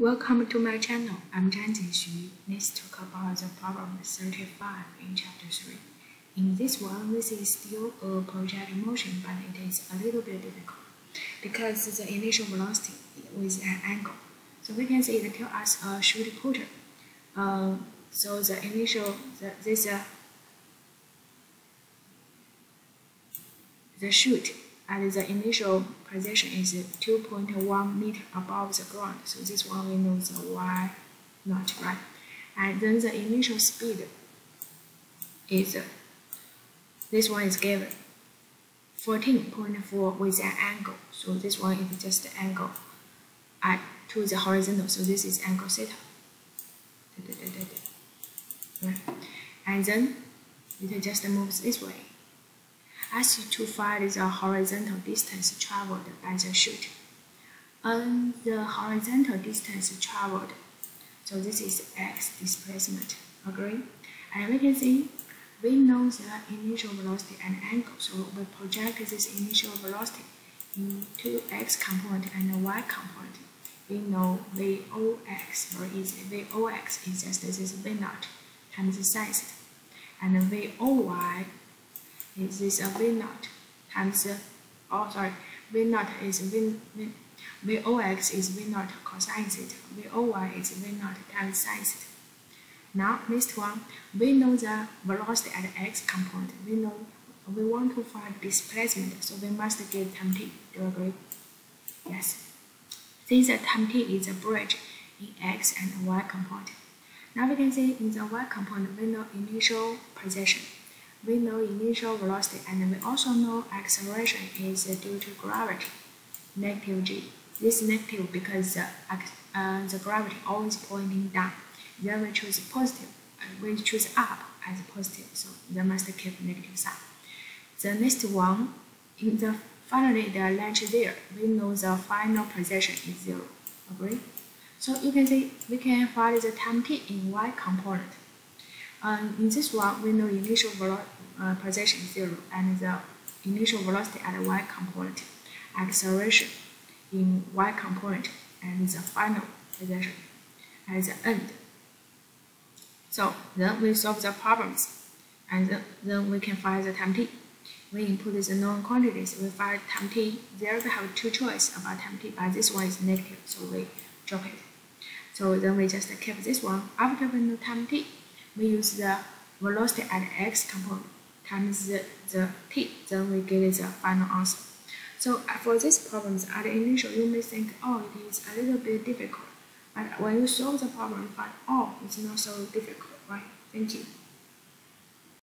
Welcome to my channel. I'm Zhan Xu. Let's talk about the problem 35 in chapter 3. In this one, this is still a project motion, but it is a little bit difficult because the initial velocity with an angle. So we can see it tells us a chute putter. Uh, so the initial, the, this uh, the chute at the initial position is 2.1 meter above the ground. So this one we know the y naught, right? And then the initial speed is, this one is given 14.4 with an angle. So this one is just the angle at, to the horizontal. So this is angle theta. Right. And then it just moves this way ask to find the horizontal distance traveled by the chute. And the horizontal distance traveled, so this is x displacement, agree? And we can see, we know the initial velocity and angle, so we project this initial velocity into x component and y component. We know Vox very easy. Vox is just this V naught times the size, and Voy is this a V naught times, oh sorry, V naught is V, is V naught cosine theta, Voy is V naught times sine theta. Now, next one, we know the velocity at x component. We know we want to find displacement, so we must get time t. Do you agree? Yes. Since the time t is a bridge in x and y component. Now we can see in the y component, we know initial position we know initial velocity and we also know acceleration is due to gravity, negative g. This is negative because the, uh, the gravity always pointing down. Then we choose positive, uh, we choose up as positive, so they must keep negative sign. The next one, in the finally the latch there, we know the final position is zero. Agree? So you can see we can find the time t in y component. In this one, we know initial velocity uh, position zero and the initial velocity at y component, acceleration in y component, and the final position at the end. So then we solve the problems, and then, then we can find the time t. We input the known quantities, we find time t. There we have two choices about time t, but this one is negative, so we drop it. So then we just keep this one. After we know time t, we use the velocity at x component times the, the t, then we get the final answer. So uh, for these problems at the initial, you may think, oh, it is a little bit difficult. But when you solve the problem, you find, oh, it's not so difficult, right? Thank you.